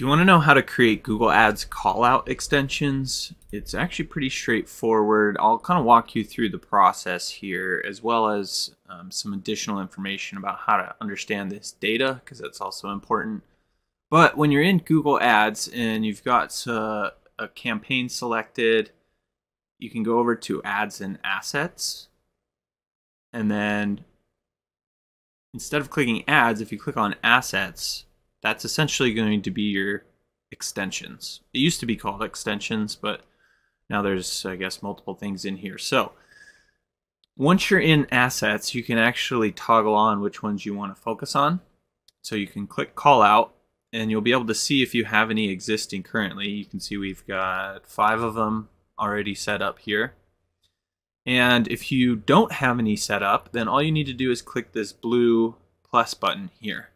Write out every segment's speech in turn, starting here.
If you want to know how to create Google Ads callout extensions, it's actually pretty straightforward. I'll kind of walk you through the process here as well as um, some additional information about how to understand this data because that's also important. But when you're in Google Ads and you've got uh, a campaign selected, you can go over to Ads and Assets. And then instead of clicking Ads, if you click on Assets, that's essentially going to be your extensions. It used to be called extensions, but now there's, I guess, multiple things in here. So once you're in assets, you can actually toggle on which ones you want to focus on. So you can click call out and you'll be able to see if you have any existing currently. You can see we've got five of them already set up here. And if you don't have any set up, then all you need to do is click this blue plus button here.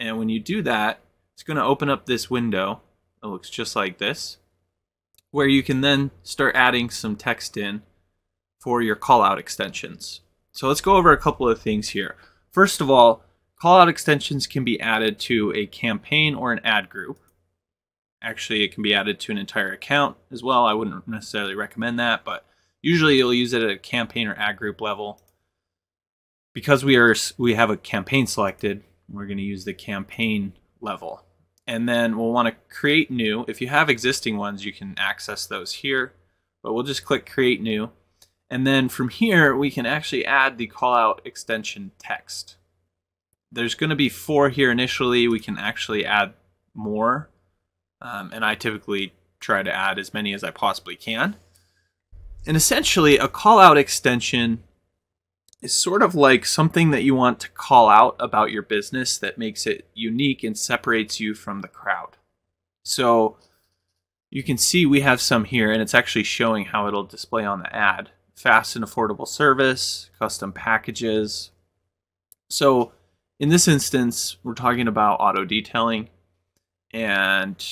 And when you do that, it's going to open up this window. It looks just like this, where you can then start adding some text in for your callout extensions. So let's go over a couple of things here. First of all, callout extensions can be added to a campaign or an ad group. Actually, it can be added to an entire account as well. I wouldn't necessarily recommend that, but usually you'll use it at a campaign or ad group level. Because we are we have a campaign selected, we're going to use the campaign level. And then we'll want to create new. If you have existing ones, you can access those here. But we'll just click create new. And then from here, we can actually add the callout extension text. There's going to be four here initially. We can actually add more. Um, and I typically try to add as many as I possibly can. And essentially, a callout extension is sort of like something that you want to call out about your business that makes it unique and separates you from the crowd. So you can see we have some here, and it's actually showing how it'll display on the ad. Fast and affordable service, custom packages. So in this instance, we're talking about auto detailing, and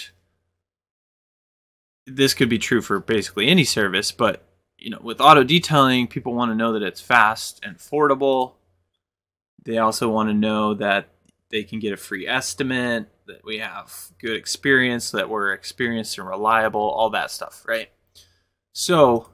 this could be true for basically any service, but you know, with auto detailing, people want to know that it's fast and affordable. They also want to know that they can get a free estimate, that we have good experience, that we're experienced and reliable, all that stuff, right? So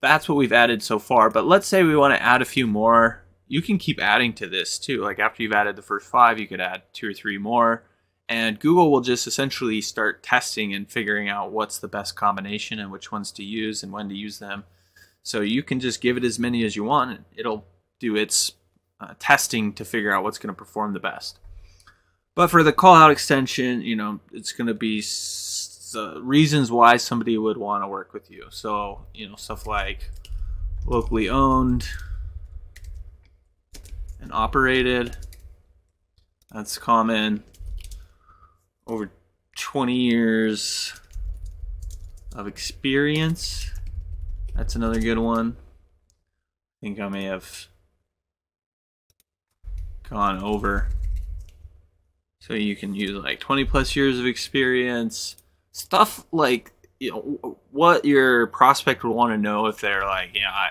that's what we've added so far. But let's say we want to add a few more. You can keep adding to this too. Like after you've added the first five, you could add two or three more. And Google will just essentially start testing and figuring out what's the best combination and which ones to use and when to use them. So you can just give it as many as you want. And it'll do its uh, testing to figure out what's going to perform the best. But for the call out extension, you know, it's going to be reasons why somebody would want to work with you. So, you know, stuff like locally owned and operated. That's common. Over 20 years of experience. That's another good one. I think I may have gone over. So you can use like 20 plus years of experience. Stuff like, you know, what your prospect would want to know if they're like, yeah, I,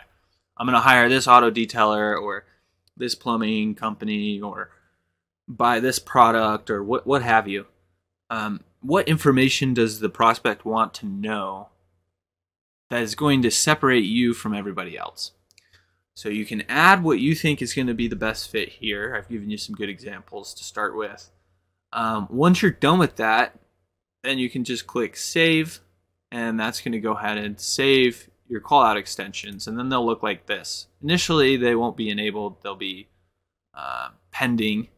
I'm going to hire this auto detailer or this plumbing company or buy this product or what, what have you. Um, what information does the prospect want to know that is going to separate you from everybody else. So you can add what you think is going to be the best fit here. I've given you some good examples to start with. Um, once you're done with that, then you can just click save and that's going to go ahead and save your callout extensions and then they'll look like this. Initially they won't be enabled, they'll be uh, pending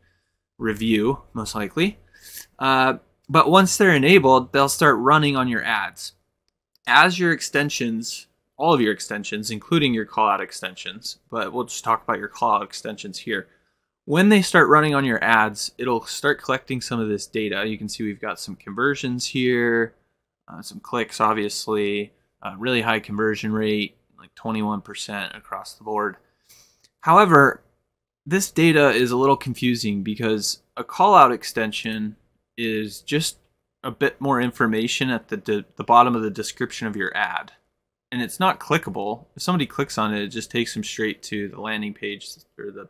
review most likely. Uh, but once they're enabled, they'll start running on your ads as your extensions, all of your extensions, including your callout extensions, but we'll just talk about your callout extensions here. When they start running on your ads, it'll start collecting some of this data. You can see we've got some conversions here, uh, some clicks, obviously, uh, really high conversion rate, like 21% across the board. However, this data is a little confusing because a callout extension is just a bit more information at the de- the bottom of the description of your ad, and it's not clickable. If somebody clicks on it, it just takes them straight to the landing page or the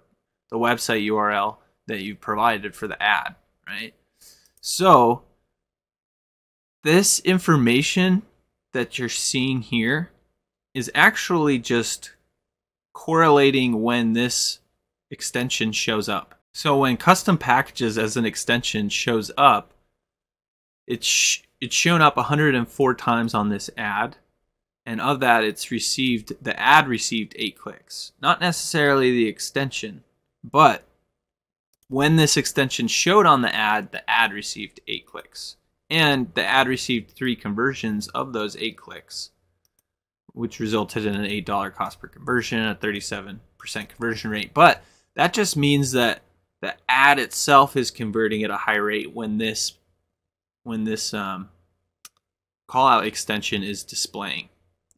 the website URL that you provided for the ad, right? So this information that you're seeing here is actually just correlating when this extension shows up. So when custom packages as an extension shows up, it's sh- it's shown up 104 times on this ad, and of that, it's received the ad received eight clicks. Not necessarily the extension, but when this extension showed on the ad, the ad received eight clicks, and the ad received three conversions of those eight clicks which resulted in an $8 cost per conversion, a 37% conversion rate. But that just means that the ad itself is converting at a high rate when this when this um, call out extension is displaying.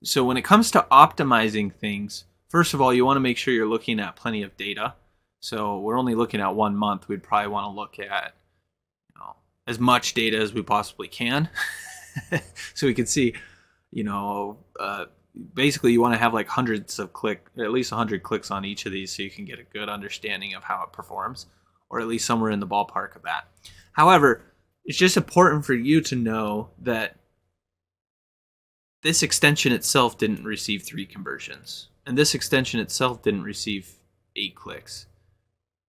So when it comes to optimizing things, first of all, you want to make sure you're looking at plenty of data. So we're only looking at one month. We'd probably want to look at you know, as much data as we possibly can, so we can see, you know, uh, basically you want to have like hundreds of click at least 100 clicks on each of these so you can get a good understanding of how it performs or at least somewhere in the ballpark of that. However it's just important for you to know that this extension itself didn't receive three conversions and this extension itself didn't receive eight clicks.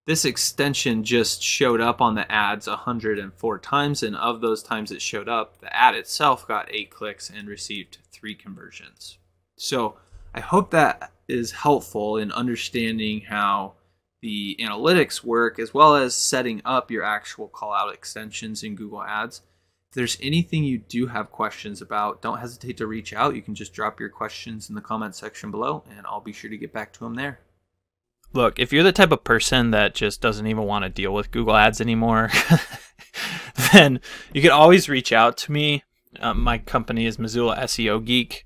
This extension just showed up on the ads 104 times and of those times it showed up the ad itself got eight clicks and received three conversions so I hope that is helpful in understanding how the analytics work as well as setting up your actual call out extensions in Google Ads. If there's anything you do have questions about, don't hesitate to reach out. You can just drop your questions in the comment section below and I'll be sure to get back to them there. Look, if you're the type of person that just doesn't even want to deal with Google Ads anymore, then you can always reach out to me. Uh, my company is Missoula SEO Geek.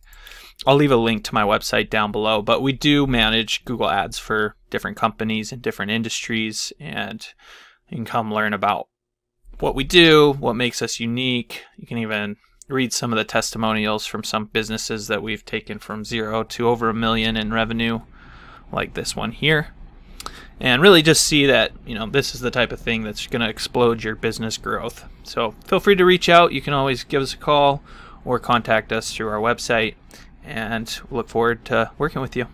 I'll leave a link to my website down below, but we do manage Google Ads for different companies and different industries, and you can come learn about what we do, what makes us unique. You can even read some of the testimonials from some businesses that we've taken from zero to over a million in revenue, like this one here. And really just see that, you know, this is the type of thing that's going to explode your business growth. So feel free to reach out. You can always give us a call or contact us through our website and look forward to working with you.